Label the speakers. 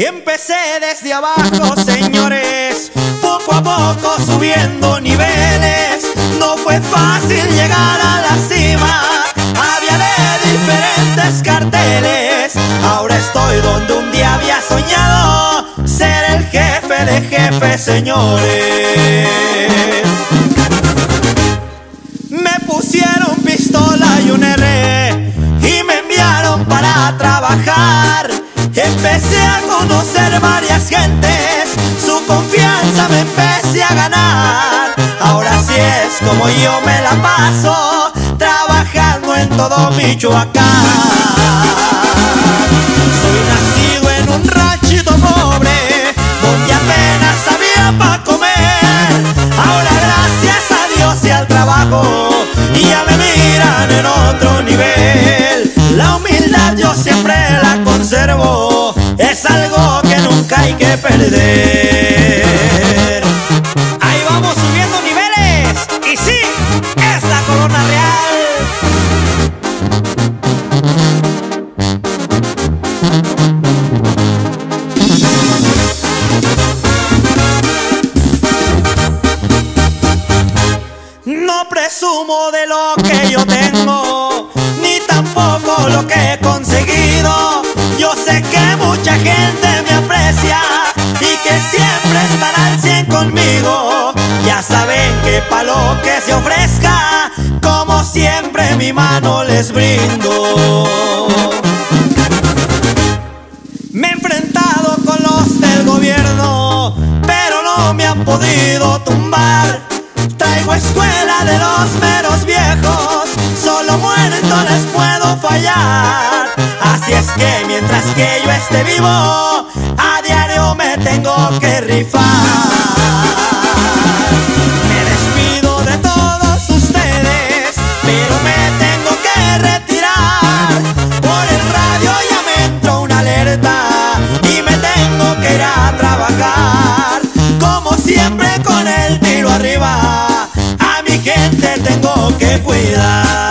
Speaker 1: Empecé desde abajo, señores, poco a poco subiendo niveles. No fue fácil llegar a la cima, había de diferentes carteles. Ahora estoy donde un día había soñado, ser el jefe de jefes, señores. Me pusieron pistola y un R y me enviaron para trabajar. Empecé a conocer varias gentes, su confianza me empecé a ganar. Ahora sí es como yo me la paso, trabajando en todo Michoacán. Soy nacido en un ranchito pobre, donde apenas había para comer. Ahora gracias a Dios y al trabajo, ya me miran en otro nivel. La humildad yo siempre la perder. Ahí vamos subiendo niveles, y sí, es la corona real. No presumo de lo que yo tengo, ni tampoco lo que he conseguido. Yo sé que mucha gente me aprecia que siempre estará al 100 conmigo. Ya saben que pa' lo que se ofrezca, como siempre mi mano les brindo. Me he enfrentado con los del gobierno, pero no me han podido tumbar. Traigo escuela de los meros viejos, solo muerto les puedo fallar. Así es que mientras que yo esté vivo, tengo que rifar. Me despido de todos ustedes, pero me tengo que retirar. Por el radio ya me entró una alerta y me tengo que ir a trabajar. Como siempre con el tiro arriba, a mi gente tengo que cuidar.